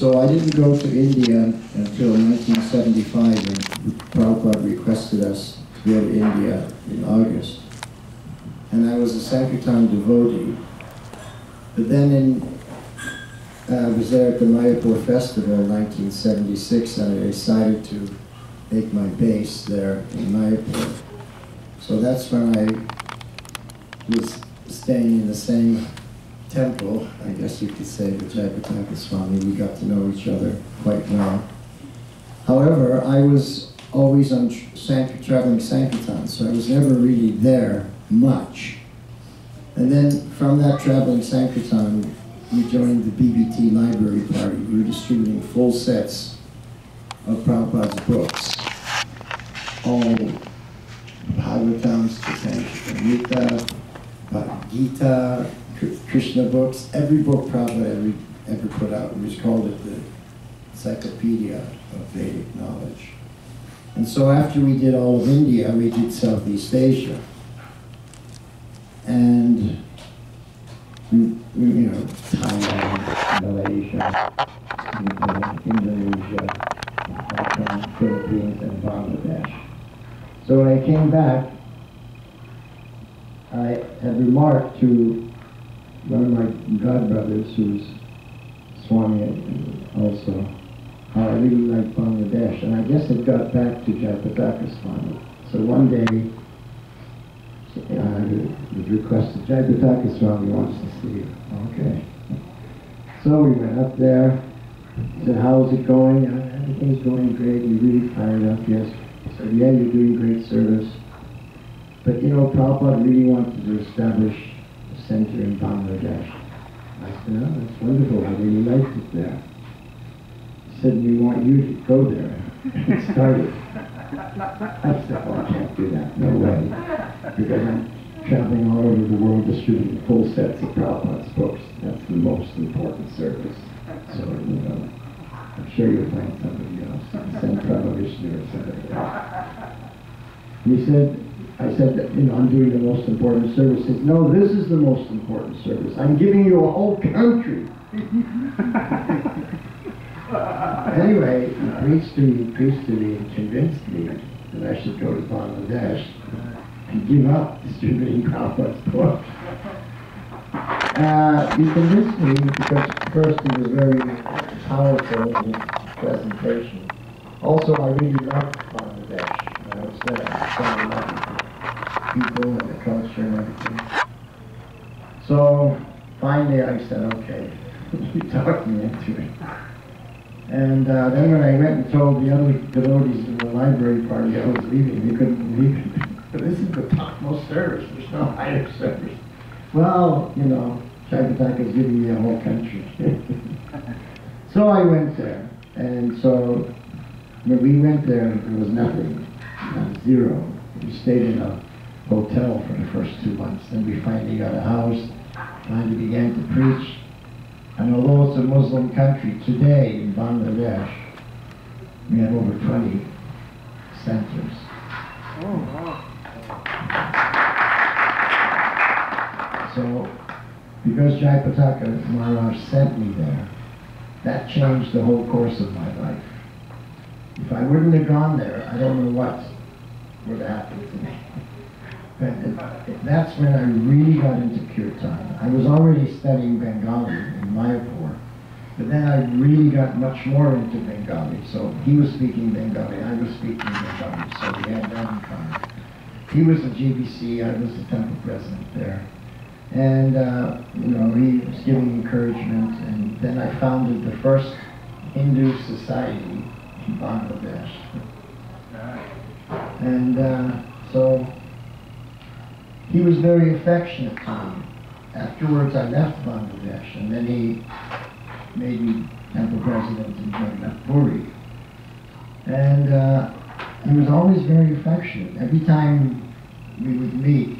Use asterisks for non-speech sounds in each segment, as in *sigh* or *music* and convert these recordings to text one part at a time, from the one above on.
So I didn't go to India until 1975 when Prabhupada requested us to go to India in August. And I was a Sankirtan devotee. But then in uh, I was there at the Mayapur Festival in 1976 and I decided to make my base there in Mayapur. So that's when I was staying in the same temple, I guess you could say, with Jayapataka Swami. We got to know each other quite well. However, I was always on traveling Sankirtan, so I was never really there much. And then from that traveling Sankirtan, we joined the BBT Library Party. We were distributing full sets of Prabhupada's books. All Bhagavatams, Chaitanya Bhagavad Gita, Kr- Krishna books, every book Prabhupada ever, ever put out. We just called it the Encyclopedia of Vedic Knowledge. And so after we did all of India, we did Southeast Asia. And we, you know, Thailand, Malaysia, Indonesia, Hong Kong, Philippines, and Bangladesh. So when I came back, I had remarked to one of my godbrothers, who's Swami also, how I really liked Bangladesh. And I guess it got back to Jayapataka Swami. So one day, I was requested, Jayapataka Swami wants to see you. Okay. So we went up there, said, how's it going? "Uh, Everything's going great. You really fired up, yes. Said, yeah, you're doing great service. But you know, Prabhupada really wanted to establish a center in Bangladesh. I said, oh, that's wonderful. I really liked it there. He said, we want you to go there and start it. I said, well, I can't do that. No way. Because I'm traveling all over the world distributing full sets of Prabhupada's books. That's the most important service. So, you know, I'm sure you'll find somebody else. Prabhupada Vishnu or somebody else. He said, I said, that, you know, I'm doing the most important service. He said, no, this is the most important service. I'm giving you a whole country. *laughs* anyway, he preached to me, preached to me, and convinced me that I should go to Bangladesh and give up distributing Prabhupada's book. Uh, he convinced me because first he was very powerful presentation. Also, I really loved Bangladesh. I was there. I fell in love people and the culture and everything. So finally I said, okay, *laughs* you talked me into it. And uh, then when I went and told the other devotees in the library party I was leaving, they couldn't believe it. *laughs* This is the topmost service. There's no higher service. Well, you know, Jayapataka is giving me a whole country. *laughs* so I went there. And so when we went there, there was nothing, uh, zero. We stayed in a hotel for the first two months. Then we finally got a house, finally began to preach. And although it's a Muslim country, today in Bangladesh, we have over 20 centers. So, because Jayapataka Maharaj sent me there, that changed the whole course of my life. If I wouldn't have gone there, I don't know what would have happened to me. *laughs* But that's when I really got into kirtan. I was already studying Bengali in Mayapur, but then I really got much more into Bengali. So he was speaking Bengali, I was speaking Bengali, so we had that in common. He was the GBC, I was the temple president there. And, uh, you know, he was giving encouragement, and then I founded the first Hindu society in Bangladesh. And uh, so he was very affectionate to me. Afterwards, I left Bangladesh, and then he made me temple president in Jagannath Puri. And uh, he was always very affectionate. Every time we would meet,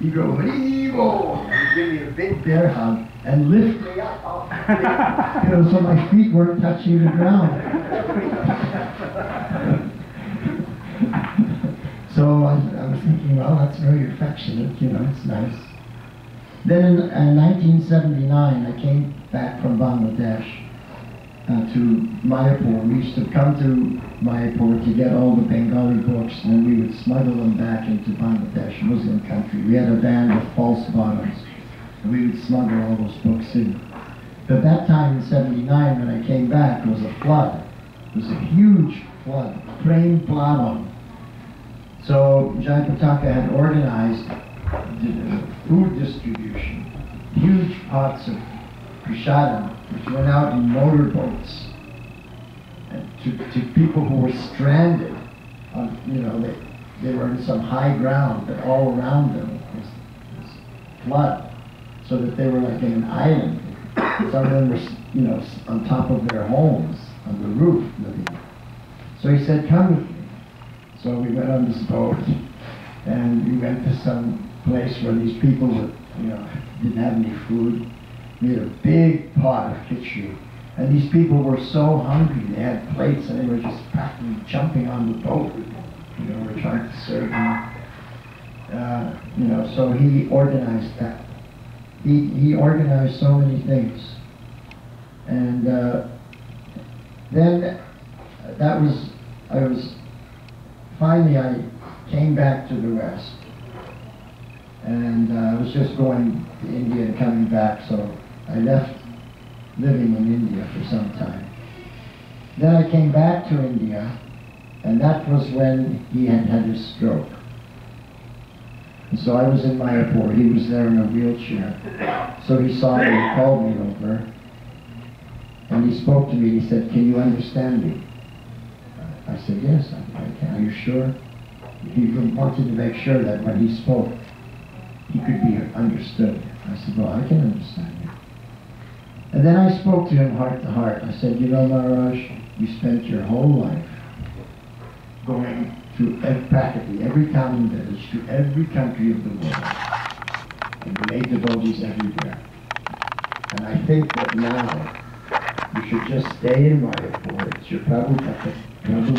he'd go, Haribol! He'd give me a big bear hug and lift me up off *laughs* the you know, so my feet weren't touching the ground. So I, I was thinking, well, that's very affectionate, you know, it's nice. Then in, uh, in 1979, I came back from Bangladesh uh, to Mayapur. We used to come to Mayapur to get all the Bengali books, and we would smuggle them back into Bangladesh, Muslim country. We had a van with false bottoms, and we would smuggle all those books in. But that time in 79, when I came back, was a flood. It was a huge flood, Prem Plavon. So Jayapataka had organized food distribution, huge pots of prasadam, which went out in motorboats to, to people who were stranded. On, you know, they, they were in some high ground, but all around them was, was flood, so that they were like in an island. Some of them were, you know, on top of their homes, on the roof living. So he said, come with me. So we went on this boat, and we went to some place where these people were, you know, didn't have any food. Had a big pot of khichdi. And these people were so hungry, they had plates and they were just practically jumping on the boat. You know, we're trying to serve them. Uh, you know, so he organized that. He, he organized so many things. And uh, then that was, I was, finally I came back to the West. And uh, I was just going to India and coming back, so I left living in India for some time. Then I came back to India, and that was when he had had his stroke. And so I was in Mayapur. He was there in a wheelchair. So he saw me, he called me over, and he spoke to me. He said, "Can you understand me?" I said, "Yes, I can." Are you sure? He wanted to make sure that when he spoke, he could be understood. I said, "Well, I can understand you." And then I spoke to him heart to heart. I said, you know, Maharaj, you spent your whole life going to practically every town and village, to every country of the world. And made devotees everywhere. And I think that now you should just stay in Mayapur. It's your Prabhu Prabhu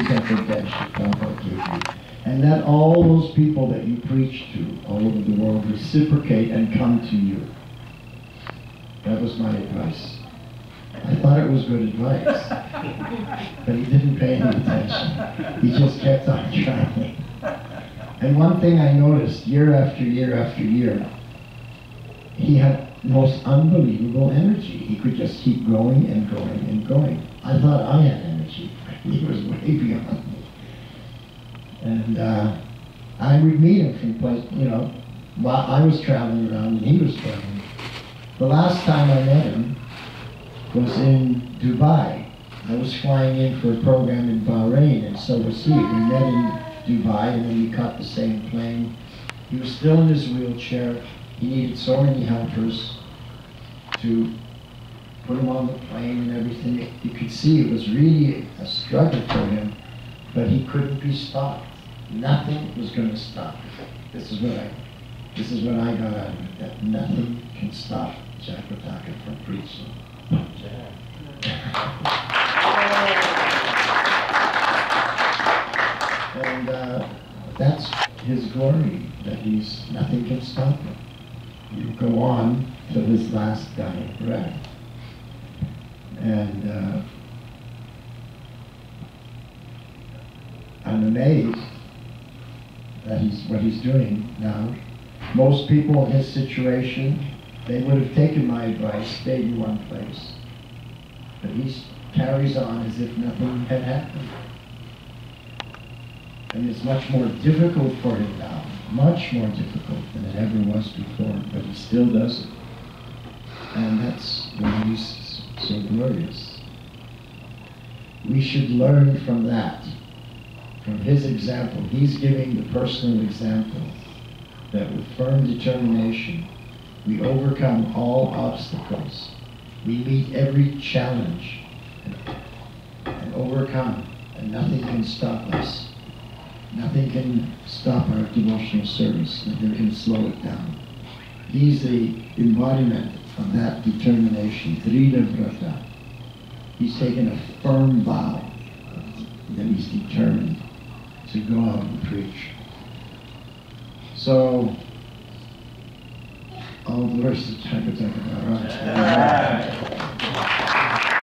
Prabhu gave you. And let all those people that you preach to all over the world reciprocate and come to you. Was my advice. I thought it was good advice. but he didn't pay any attention. He just kept on *laughs* trying. And one thing I noticed year after year after year, he had most unbelievable energy. He could just keep going and going and going. I thought I had energy. *laughs* He was way beyond me. And uh, I would meet him from place, you know, while I was traveling around and he was traveling. The last time I met him was in Dubai. I was flying in for a program in Bahrain, and so was he. We met in Dubai, and then we caught the same plane. He was still in his wheelchair. He needed so many helpers to put him on the plane and everything. You could see it was really a struggle for him, but he couldn't be stopped. Nothing was going to stop. This is what I, this is what I got out of it, that nothing can stop Jayapataka from preaching. And uh, that's his glory, that he's nothing can stop him. You go on till his last dying breath. And uh, I'm amazed that he's what he's doing now. Most people in his situation they would have taken my advice, stayed in one place. But he carries on as if nothing had happened. And it's much more difficult for him now, much more difficult than it ever was before, but he still does it. And that's why he's so glorious. We should learn from that, from his example. He's giving the personal example that with firm determination, we overcome all obstacles. We meet every challenge and, overcome, and nothing can stop us. Nothing can stop our devotional service. Nothing can slow it down. He's the embodiment of that determination, Drida Vrata. He's taken a firm vow that he's determined to go out and preach. So all the rest of the time. All right. All right.